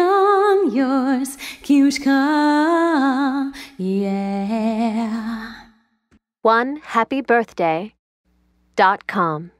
am yours, yeah. One happy birthday dot com.